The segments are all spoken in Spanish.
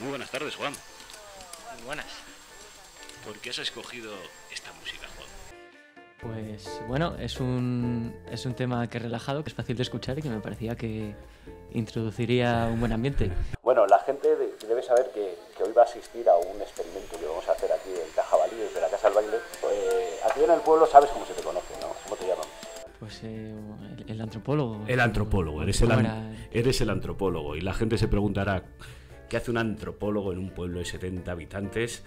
Muy buenas tardes, Juan. Muy buenas. ¿Por qué has escogido esta música, Juan? Pues bueno, es un, es un tema que es relajado, que es fácil de escuchar y que me parecía que introduciría un buen ambiente. Bueno, la gente de- debe saber que, que hoy va a asistir a un experimento que vamos a hacer aquí en Cajabalí, desde la Casa del Baile. Eh, aquí en el pueblo sabes cómo se te conoce, ¿no? ¿Cómo te llaman? Pues eh, el, el antropólogo. El antropólogo, eres el, eres el antropólogo. Y la gente se preguntará, ¿qué hace un antropólogo en un pueblo de 70 habitantes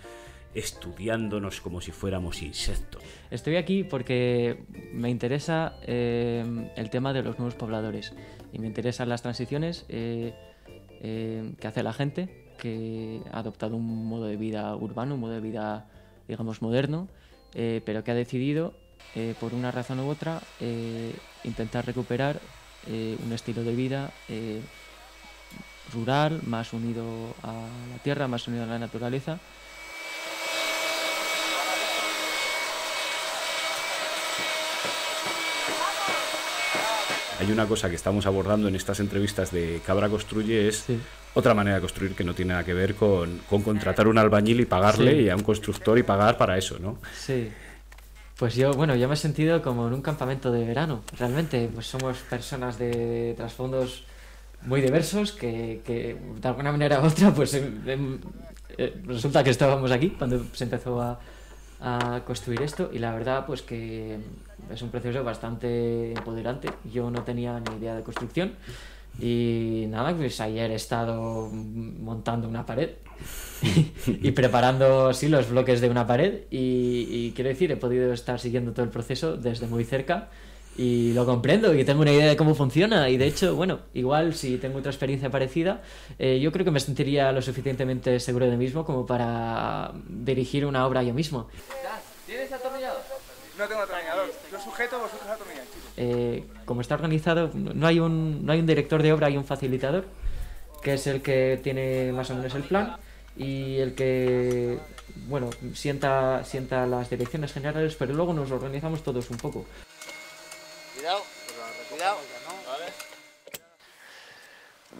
estudiándonos como si fuéramos insectos? Estoy aquí porque me interesa eh, el tema de los nuevos pobladores y me interesan las transiciones eh, eh, que hace la gente que ha adoptado un modo de vida urbano, un modo de vida, digamos, moderno, pero que ha decidido, por una razón u otra, intentar recuperar un estilo de vida rural, más unido a la tierra, más unido a la naturaleza. Hay una cosa que estamos abordando en estas entrevistas de Cabra Construye, es Sí. otra manera de construir que no tiene nada que ver con, con contratar un albañil y pagarle Sí. y a un constructor y pagar para eso, ¿no? Sí. Pues yo, bueno, yo me he sentido como en un campamento de verano. Realmente, pues somos personas de trasfondos muy diversos que, que de alguna manera u otra, pues em- eh, resulta que estábamos aquí cuando se empezó a, a construir esto y la verdad, pues que es un proceso bastante empoderante. Yo no tenía ni idea de construcción y nada, pues ayer he estado montando una pared y preparando sí, los bloques de una pared y, y quiero decir, he podido estar siguiendo todo el proceso desde muy cerca y lo comprendo y tengo una idea de cómo funciona y de hecho, bueno, igual si tengo otra experiencia parecida, eh, yo creo que me sentiría lo suficientemente seguro de mí mismo como para dirigir una obra yo mismo. ¿Tienes atornillador? No tengo atornillador. Lo sujeto, vosotros atornilláis. Eh, como está organizado, no hay, un, no hay un director de obra, hay un facilitador, que es el que tiene más o menos el plan y el que, bueno, sienta, sienta las direcciones generales, pero luego nos organizamos todos un poco. Cuidado, cuidado.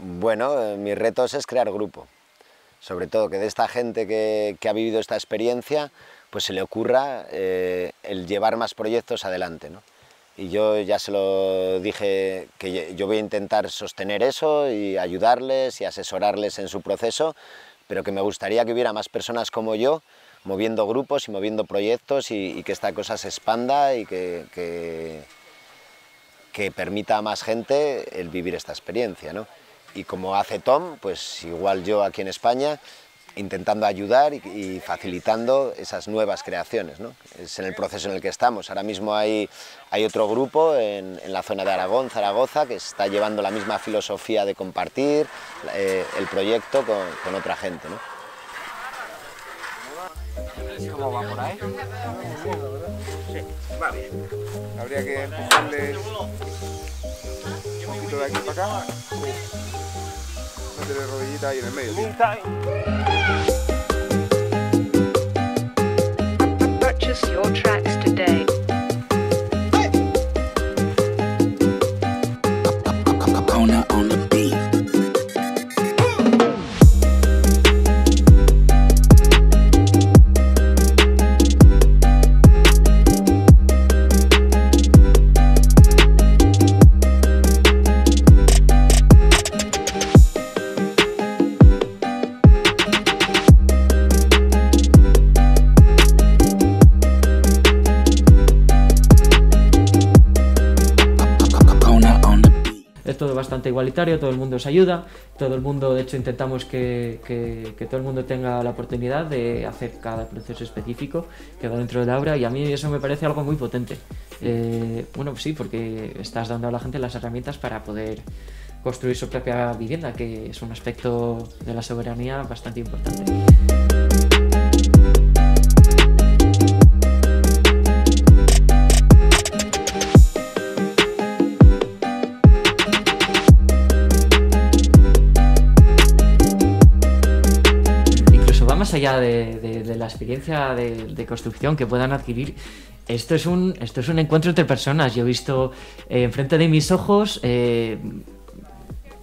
Bueno, eh, mis retos es crear grupo. Sobre todo que de esta gente que, ha vivido esta experiencia, pues se le ocurra eh, el llevar más proyectos adelante. ¿no? Y yo ya se lo dije que yo voy a intentar sostener eso y ayudarles y asesorarles en su proceso, pero que me gustaría que hubiera más personas como yo moviendo grupos y moviendo proyectos y, que esta cosa se expanda y que, que permita a más gente el vivir esta experiencia. ¿no? Y como hace Tom, pues igual yo aquí en España, intentando ayudar y, y facilitando esas nuevas creaciones. ¿no? Es en el proceso en el que estamos. Ahora mismo hay, hay otro grupo en, en la zona de Aragón, Zaragoza, que está llevando la misma filosofía de compartir eh, el proyecto con, con otra gente. ¿no? ¿Cómo va por ahí? Sí, va bien. Habría que empujarle un poquito de aquí para acá. Meterle rodillita ahí en el medio. Todo bastante igualitario, todo el mundo se ayuda, todo el mundo, de hecho, intentamos que, que- que todo el mundo tenga la oportunidad de hacer cada proceso específico que va dentro de la obra y a mí eso me parece algo muy potente. Eh, bueno, sí, porque estás dando a la gente las herramientas para poder construir su propia vivienda, que es un aspecto de la soberanía bastante importante. Allá de, la experiencia de, construcción que puedan adquirir. Esto es un, esto es un encuentro entre personas. Yo he visto eh, enfrente de mis ojos eh,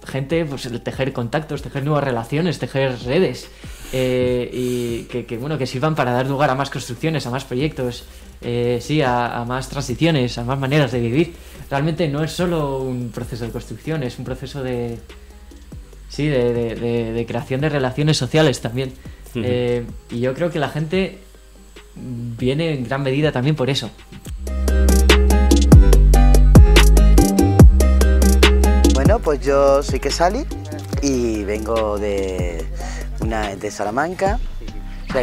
gente, pues tejer contactos, tejer nuevas relaciones, tejer redes eh, y que, bueno, que sirvan para dar lugar a más construcciones, a más proyectos, sí, a, más transiciones, a más maneras de vivir. Realmente no es solo un proceso de construcción, es un proceso de, sí, de creación de relaciones sociales también. Eh, y yo creo que la gente viene en gran medida también por eso. Bueno, pues yo soy Quesali y vengo de, una, de Salamanca.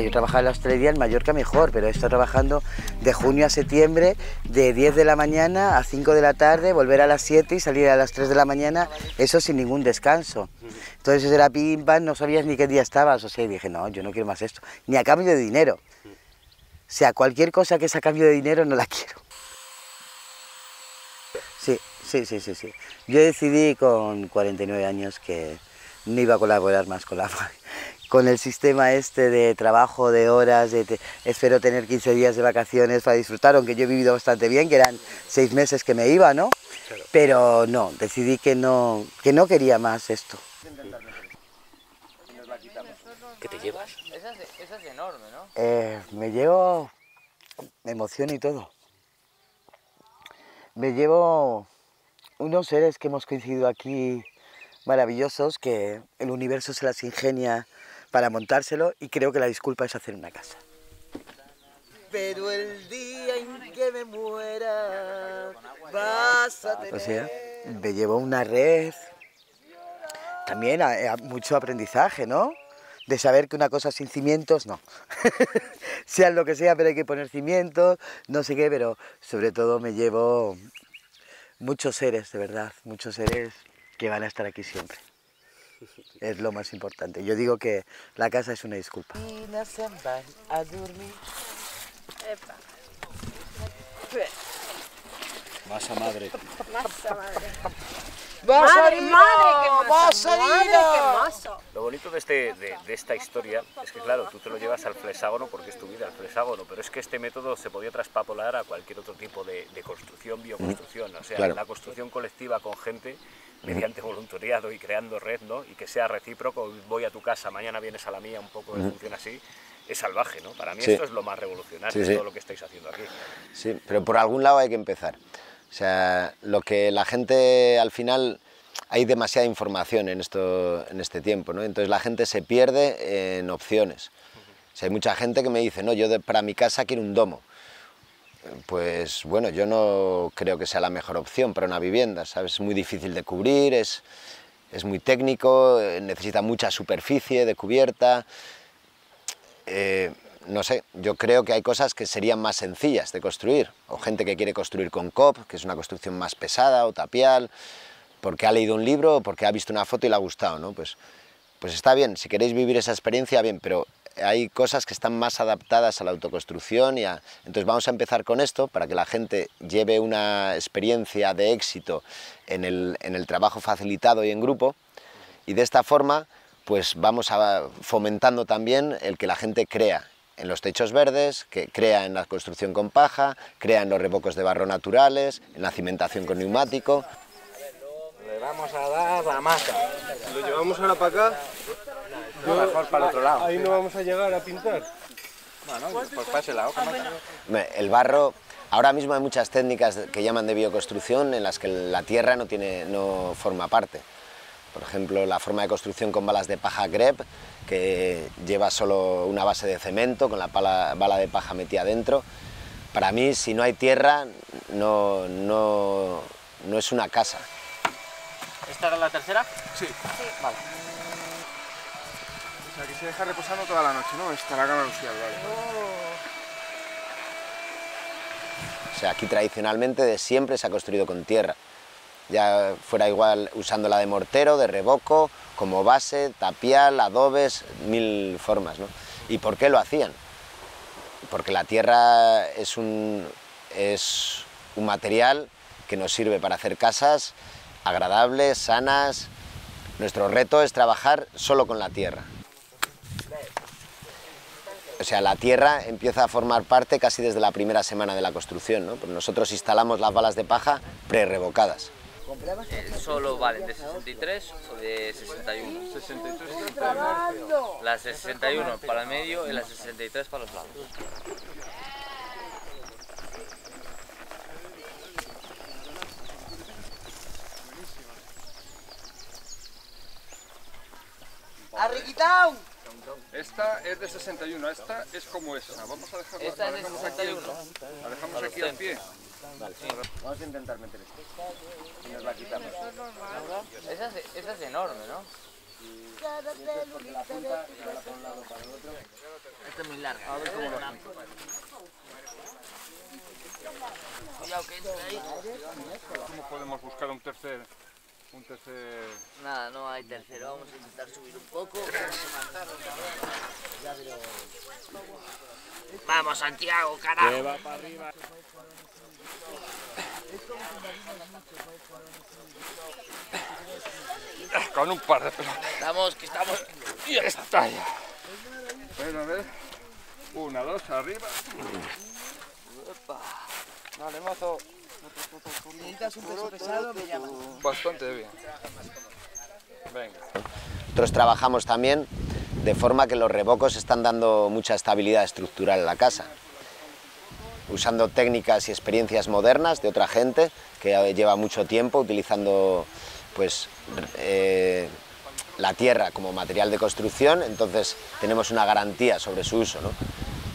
Yo trabajaba en la hostelería en Mallorca mejor, pero he estado trabajando de junio a septiembre, de 10 de la mañana a 5 de la tarde, volver a las 7 y salir a las 3 de la mañana, eso sin ningún descanso. Entonces era pim pam, no sabías ni qué día estabas, o sea, y dije, no, yo no quiero más esto, ni a cambio de dinero. O sea, cualquier cosa que es a cambio de dinero no la quiero. Sí, sí, sí, sí, sí. Yo decidí con 49 años que no iba a colaborar más con la con el sistema este de trabajo, de horas, de te- espero tener 15 días de vacaciones para disfrutar, aunque yo he vivido bastante bien, que eran seis meses que me iba, ¿no? Pero no, decidí que no, que no quería más esto. ¿Qué te llevas? Esa es, enorme, ¿no? Eh, me llevo me emoción y todo. Me llevo unos seres que hemos coincidido aquí maravillosos, que el universo se las ingenia para montárselo y creo que la disculpa es hacer una casa. Pero el día en que me muera vas a tener... O sea, me llevo una red, también a- a mucho aprendizaje, ¿no? De saber que una cosa sin cimientos, no. sea lo que sea, pero hay que poner cimientos, no sé qué, pero sobre todo me llevo muchos seres, de verdad, muchos seres que van a estar aquí siempre. Es lo más importante. Yo digo que la casa es una disculpa. Masa madre. Madre, madre, qué maso, madre, qué. Lo bonito de, este, de, de esta historia es que, claro, tú te lo llevas al flexágono porque es tu vida, al flexágono, pero es que este método se podía traspapolar a cualquier otro tipo de, de construcción, bioconstrucción, o sea, Claro. la construcción colectiva con gente mediante voluntariado y creando red, ¿no? Y que sea recíproco, voy a tu casa, mañana vienes a la mía, un poco funciona así, es salvaje, ¿no? Para mí Sí. esto es lo más revolucionario, Sí, sí. todo lo que estáis haciendo aquí. Sí, pero por algún lado hay que empezar. O sea, lo que la gente al final hay demasiada información en esto en este tiempo, ¿no? Entonces la gente se pierde en opciones. O sea, hay mucha gente que me dice, "No, yo de- para mi casa quiero un domo." Pues bueno, yo no creo que sea la mejor opción para una vivienda, ¿sabes? Es muy difícil de cubrir, es, es muy técnico, eh, necesita mucha superficie de cubierta. Eh, no sé, yo creo que hay cosas que serían más sencillas de construir, o gente que quiere construir con COP, que es una construcción más pesada, o tapial, porque ha leído un libro o porque ha visto una foto y le ha gustado, ¿no? Pues, pues está bien, si queréis vivir esa experiencia, bien, pero hay cosas que están más adaptadas a la autoconstrucción y. Entonces vamos a empezar con esto para que la gente lleve una experiencia de éxito en el, en el trabajo facilitado y en grupo y de esta forma pues vamos a, fomentando también el que la gente crea en los techos verdes, que crea en la construcción con paja, crea en los revocos de barro naturales, en la cimentación con neumático. Le vamos a dar la masa. ¿Lo llevamos ahora para acá? No, mejor para el otro lado. Ahí no vamos a llegar a pintar. Bueno, pues para ese lado. El barro, ahora mismo hay muchas técnicas que llaman de bioconstrucción en las que la tierra no, tiene, no forma parte. Por ejemplo, la forma de construcción con balas de paja grep, que lleva solo una base de cemento con la pala- bala de paja metida dentro. Para mí, si no hay tierra, no, no, no es una casa. ¿Esta era la tercera? Sí. Vale. O sea, que se deja reposando toda la noche, ¿no? Está la cama lucial, vale. O sea, aquí tradicionalmente de siempre se ha construido con tierra. Ya fuera igual usando la de mortero, de revoco, como base, tapial, adobes, mil formas. ¿no? ¿Y por qué lo hacían? Porque la tierra es un, es un material que nos sirve para hacer casas agradables, sanas. Nuestro reto es trabajar solo con la tierra. O sea, la tierra empieza a formar parte casi desde la primera semana de la construcción, ¿no? Porque nosotros instalamos las balas de paja pre-revocadas. Eh, solo valen de 63 o de 61. 63 La 61 para el medio y la 63 para los lados. ¡Arriquitao! Esta es de 61, esta es como esa. Vamos a dejarla Esta la es de dejamos aquí, 61. la dejamos aquí al pie. Vamos a intentar meter esto. Y nos la quitamos. Esa es, esa es enorme, ¿no? Esta es muy larga. A ver cómo Cuidado que entre ahí. ¿Cómo podemos buscar un tercer, un tercer... Nada, no hay tercero. Vamos a intentar subir un poco. Vamos, Santiago, carajo. Con un par de pelotas. Estamos, que estamos. Y está ya. Bueno, a ver. Una, dos, arriba. Vale, mozo. Necesitas un peso pesado, me llamas. Bastante bien. Venga. Nosotros trabajamos también de forma que los revocos están dando mucha estabilidad estructural a la casa, usando técnicas y experiencias modernas de otra gente que lleva mucho tiempo utilizando pues, eh, la tierra como material de construcción, entonces tenemos una garantía sobre su uso. ¿no?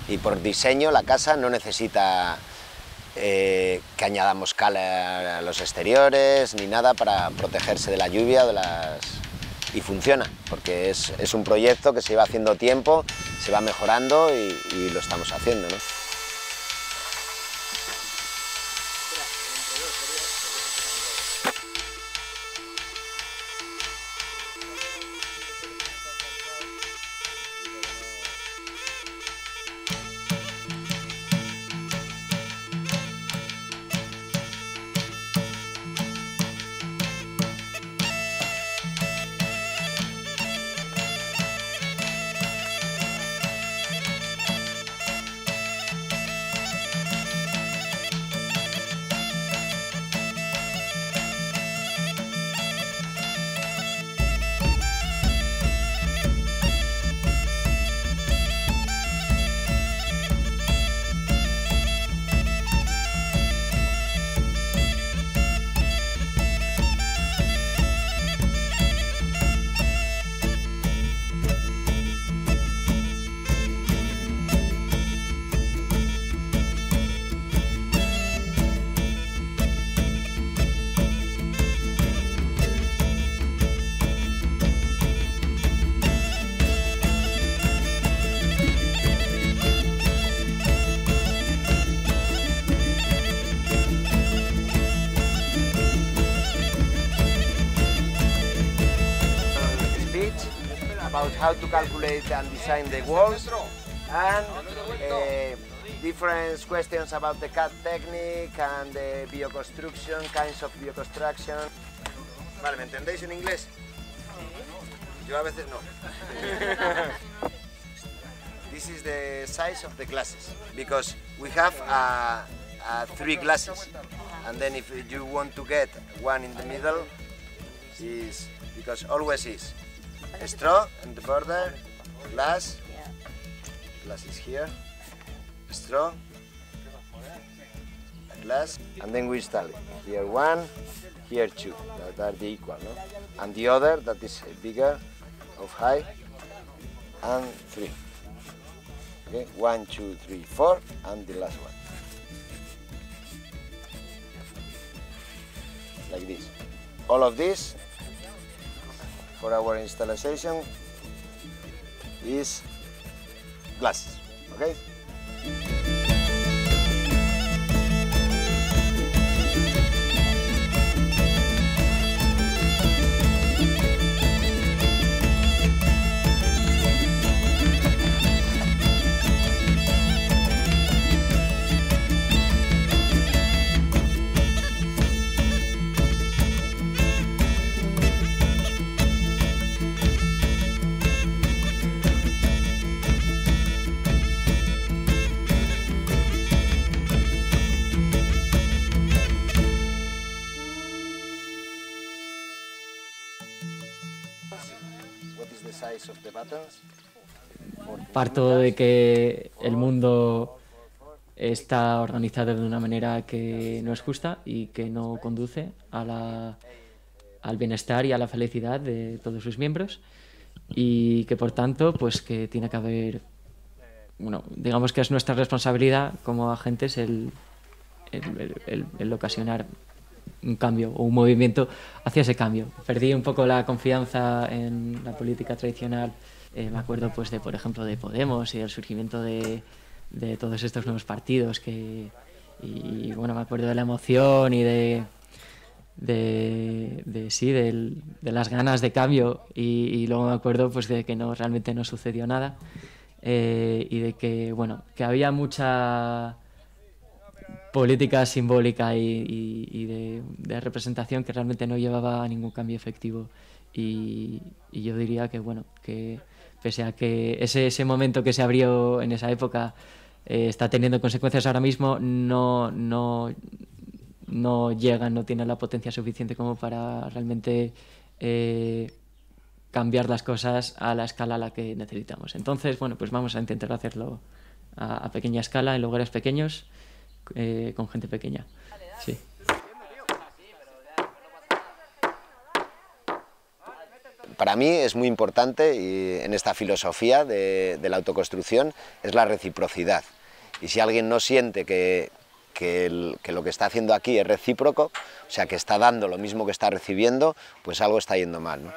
Y por diseño la casa no necesita eh, que añadamos cala a los exteriores ni nada para protegerse de la lluvia de las... y funciona, porque es, es un proyecto que se lleva haciendo tiempo, se va mejorando y, lo estamos haciendo. How to calculate and design the walls and uh, different questions about the cut technique and the bioconstruction, kinds of bioconstruction. Vale, ¿me entendéis en inglés? Yo a veces no. this is the size of the glasses because we have uh, uh, three glasses and then if you want to get one in the middle is because always is straw and the border, glass, glass is here, straw, glass, and then we install it. Here one, here two, that are the equal, no? And the other that is bigger, of high, and three. Okay, one, two, three, four, and the last one. Like this. All of this for our installation is glass. Okay? Parto de que el mundo está organizado de una manera que no es justa y que no conduce a la, al bienestar y a la felicidad de todos sus miembros y que por tanto pues que tiene que haber bueno digamos que es nuestra responsabilidad como agentes el, el, el, el ocasionar un cambio o un movimiento hacia ese cambio. Perdí un poco la confianza en la política tradicional. Eh, me acuerdo, pues, de, por ejemplo, de Podemos y el surgimiento de, de todos estos nuevos partidos. Que, y bueno, me acuerdo de la emoción y de, de, sí, de las ganas de cambio. Y, y luego me acuerdo, pues, de que no realmente no sucedió nada. Eh, y de que, bueno, que había mucha política simbólica y, de, representación que realmente no llevaba a ningún cambio efectivo. Y, yo diría que, bueno, que pese a que ese, ese momento que se abrió en esa época eh, está teniendo consecuencias ahora mismo, no, no, no llega, no tiene la potencia suficiente como para realmente eh, cambiar las cosas a la escala a la que necesitamos. Entonces, bueno, pues vamos a intentar hacerlo a, a pequeña escala, en lugares pequeños, eh, con gente pequeña. Sí. Para mí es muy importante y en esta filosofía de, de la autoconstrucción es la reciprocidad. Y si alguien no siente que, que el- que lo que está haciendo aquí es recíproco, o sea, que está dando lo mismo que está recibiendo, pues algo está yendo mal. ¿no?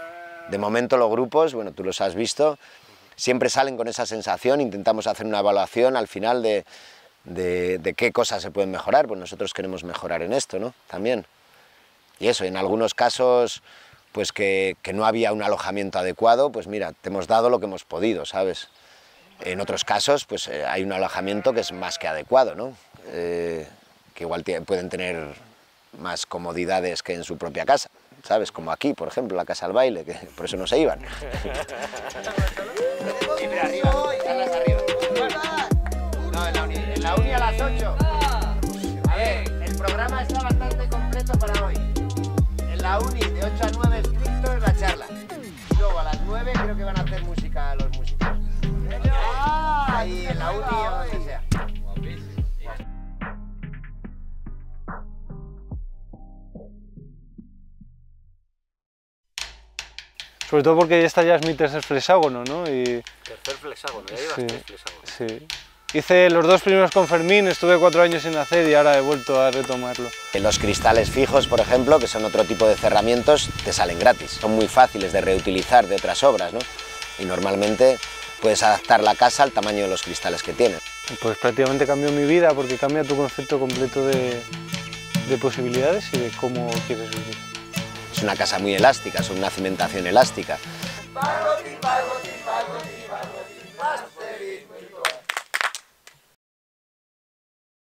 De momento los grupos, bueno, tú los has visto, siempre salen con esa sensación, intentamos hacer una evaluación al final de, de, de qué cosas se pueden mejorar, pues nosotros queremos mejorar en esto, ¿no? También. Y eso, en algunos casos, pues que, que no había un alojamiento adecuado, pues mira, te hemos dado lo que hemos podido, ¿sabes? En otros casos, pues eh, hay un alojamiento que es más que adecuado, ¿no? Eh, que igual pueden tener más comodidades que en su propia casa, ¿sabes? Como aquí, por ejemplo, la casa al baile, que por eso no se iban. la uni de 8 a 9 estricto es la charla. Luego a las 9 creo que van a hacer música los músicos. Ahí en la uni o donde sea. Sobre todo porque esta ya es mi tercer flexágono, ¿no? Y, Tercer flexágono, ya llevas Sí. tres flexágonos. sí. Hice los dos primeros con Fermín, estuve cuatro años sin hacer y ahora he vuelto a retomarlo. Los cristales fijos, por ejemplo, que son otro tipo de cerramientos, te salen gratis. Son muy fáciles de reutilizar de otras obras, ¿no? Y normalmente puedes adaptar la casa al tamaño de los cristales que tienes. Pues prácticamente cambió mi vida porque cambia tu concepto completo de, de posibilidades y de cómo quieres vivir. Es una casa muy elástica, es una cimentación elástica.